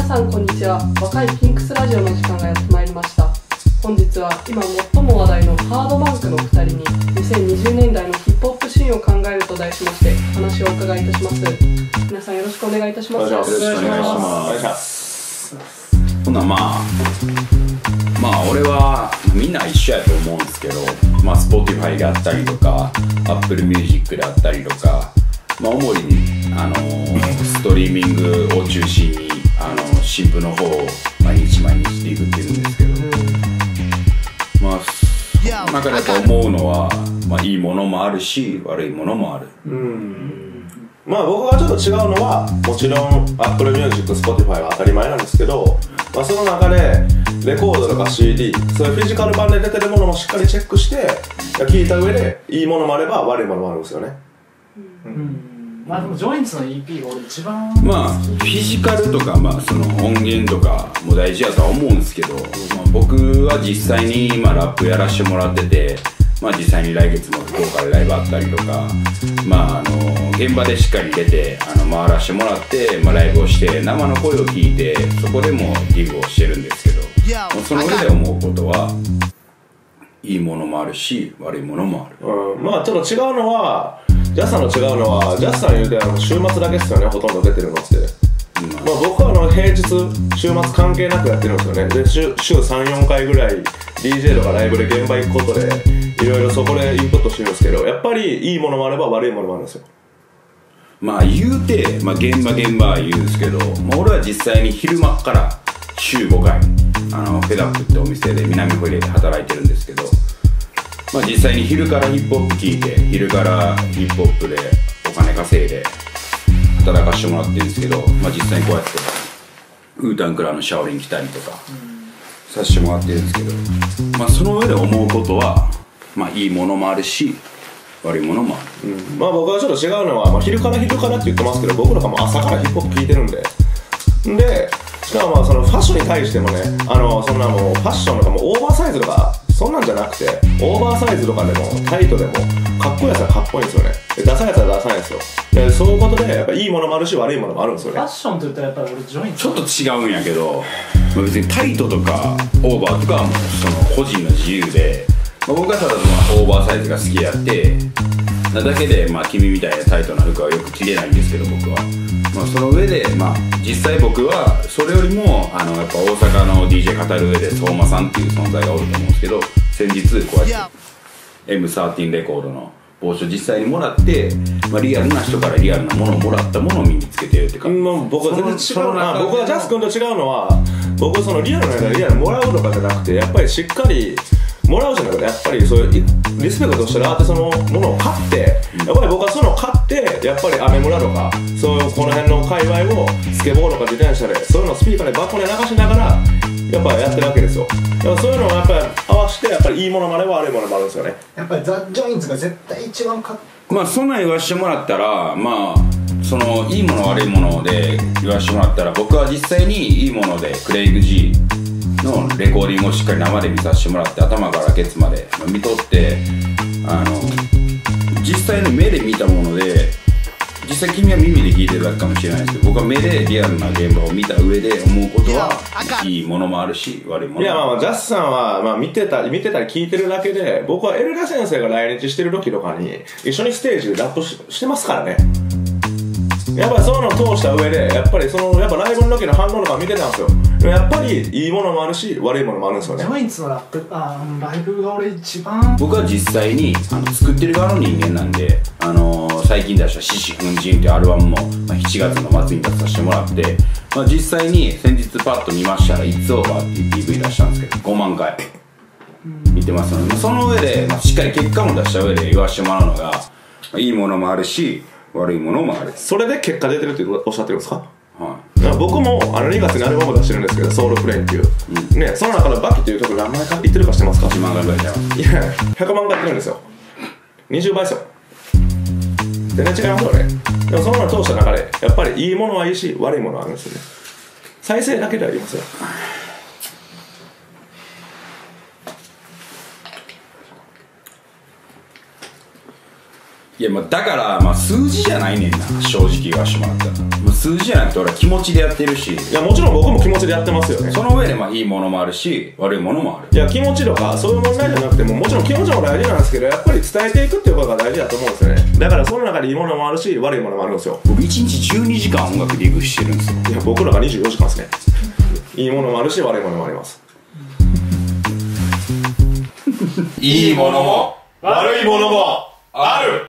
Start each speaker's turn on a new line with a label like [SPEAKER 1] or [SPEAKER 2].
[SPEAKER 1] 皆さんこんにちは。若いピンクスラジオの時間がやってまいりました。本日は今最も話題のハードバンクの2人に2020年代のヒップホップシーンを考えると題しまして話をお伺いいたします。皆さんよろしくお願いいたします。
[SPEAKER 2] よろしくお願いします。
[SPEAKER 3] お願いしますほなまあまあ俺はみんな一緒やと思うんですけどまあ Spotify であったりとか Apple Music であったりとかまあ主にあのストリーミングを中心にあの新婦の方を毎日毎日でいくっていうんですけど、まあその中でやっぱ思うのは、まあ、いいものもあるし悪いものもある。
[SPEAKER 2] まあ僕がちょっと違うのはもちろん Apple Music、Spotify は当たり前なんですけど、まあ、その中でレコードとか CD そういうフィジカル版で出てるものもしっかりチェックして聞いた上でいいものもあれば悪いものもあるんですよね
[SPEAKER 4] まあでもジョインツの EP が俺一番
[SPEAKER 3] まあフィジカルとか、まあ、その音源とかも大事やとは思うんですけど、まあ、僕は実際に今ラップやらしてもらってて、まあ、実際に来月も福岡でライブあったりとか、まあ、あの現場でしっかり出てあの回らしてもらって、まあ、ライブをして生の声を聞いてそこでもリグをしてるんですけど、まあその上で思うことはいいものもあるし悪いものもある。
[SPEAKER 2] うん、まあちょっと違うのはジャスさんの違うのはジャスさん言うてあの週末だけですよねほとんど出てるのって。まあ、僕はあの平日週末関係なくやってるんですよね。で週週34回ぐらい DJ とかライブで現場行くことでいろいろそこでインプットしてるんですけどやっぱりいいものもあれば悪いものもあるんですよ。
[SPEAKER 3] まあ言うて、まあ、現場現場は言うんですけど、まあ、俺は実際に昼間から週5回あのフェダップってお店で南ホイレで働いてるんですけど、まあ、実際に昼からヒップホップ聞いて昼からヒップホップでお金稼いで働かしてもらってるんですけど、まあ、実際にこうやってウータンクラーのシャオリン来たりとかさせてもらってるんですけど、まあ、その上で思うことは、まあ、いいものもあるし悪いものもある。
[SPEAKER 2] まあ僕はちょっと違うのは、まあ、昼から昼からって言ってますけど僕らも朝からヒップホップ聞いてるんででしかもまあそのファッションに対してもねあのそんなもうファッションとかもオーバーサイズとかそんなんじゃなくてオーバーサイズとかでもタイトでもかっこいいやつはかっこいいんですよね。でダサいやつはダサいんですよ。でそういうことでやっぱいいものもあるし悪いものもあるんですよね。
[SPEAKER 4] ファッションと言ったらやっぱり俺ジョインツ
[SPEAKER 3] ちょっと違うんやけど、まあ、別にタイトとかオーバーとかはもうその個人の自由で、まあ、僕はただまあオーバーサイズが好きやってなだけで、まあ、君みたいなタイトな服はよく着れないんですけど僕は、まあ、その上で、まあ、実際僕はそれよりもあのやっぱ大阪の DJ 語る上で相馬さんっていう存在がおると思うんですけど先日こうやって M13 レコードの帽子を実際にもらって、まあ、リアルな人からリアルなものをもらったものを身につけてるって感じ、
[SPEAKER 2] まあ、僕は全然違
[SPEAKER 3] そうの
[SPEAKER 2] な僕はジャス君と違うのは僕はそのリアルなやつリアルにもらうとかじゃなくてやっぱりしっかりもらうじゃなくてやっぱりそういういリスペクトしてるアーティストのものを買ってやっぱり僕はそういうのを買ってやっぱりアメ村とかそういうこの辺の界隈をスケボーとか自転車でそういうのをスピーカーでバコで流しながらやっぱやってるわけですよ。やっぱそういうのをやっぱり合わせてやっぱりいいものもあれば悪いものもあるんですよね。
[SPEAKER 5] やっぱりザ・ジョインズが絶対一番かっ
[SPEAKER 3] まあそんなん言わしてもらったらまあそのいいもの悪いもので言わしてもらったら僕は実際にいいものでクレイグ G のレコーディングをしっかり生で見させてもらって頭からケツまで。見とってあの実際の目で見たもので実際君は耳で聞いてるだけかもしれないですけど僕は目でリアルな現場を見た上で思うことはいいものもあるし悪いものも。
[SPEAKER 2] いやまあジャスさんはまあ見てた見てたり聞いてるだけで僕はエルダ先生が来日してる時とかに一緒にステージでラップししてますからねやっぱりそういうのを通した上でやっぱりそのやっぱライブの時の反応とか見てたんですよ。でもやっぱりいいものもあるし悪いものもあるんですよね。
[SPEAKER 4] ジョインツのラップ？あーライブが俺一番。
[SPEAKER 3] 僕は実際にあの作ってる側の人間なんで、あのー最近出した「獅子奮陣」っていうアルバムも、まあ、7月の末に出させてもらって、まあ、実際に先日パッと見ましたら「It's Over」っていう PV 出したんですけど5万回。見てますので、まあその上で、まあ、しっかり結果も出した上で言わせてもらうのが、まあいいものもあるし悪いものもある、
[SPEAKER 2] それで結果出てるっておっしゃってるんですか？
[SPEAKER 3] は
[SPEAKER 2] だから僕もあの2月にアルバム出してるんですけど「ソウルプレイン」っていう、ねその中の「バキ」っていう曲何枚か言ってるかしてますか？
[SPEAKER 3] い、1万回ぐらいじゃん。
[SPEAKER 2] いや100万回やってるんですよ。20倍ですよ。全然違いますよね。でもそのの通した中でやっぱりいいものはいいし悪いものはあるんですよね。再生だけではありますよ
[SPEAKER 3] いやまあだからまあ数字じゃないねんな正直言わしてもらったら。もう数字じゃなくて俺は気持ちでやってるし。
[SPEAKER 2] いやもちろん僕も気持ちでやってますよね。
[SPEAKER 3] その上でまあいいものもあるし悪いものもある。
[SPEAKER 2] いや気持ちとかそういう問題じゃなくてももちろん気持ちも大事なんですけどやっぱり伝えていくっていうことが大事だと思うんですよね。だからその中でいいものもあるし悪いものもあるんですよ。
[SPEAKER 3] 僕1日12時間音楽ディグしてるんですよ。
[SPEAKER 2] いや僕らが24時間ですね。いいものもあるし悪いものもあります。
[SPEAKER 3] いいものも
[SPEAKER 2] 悪いものもある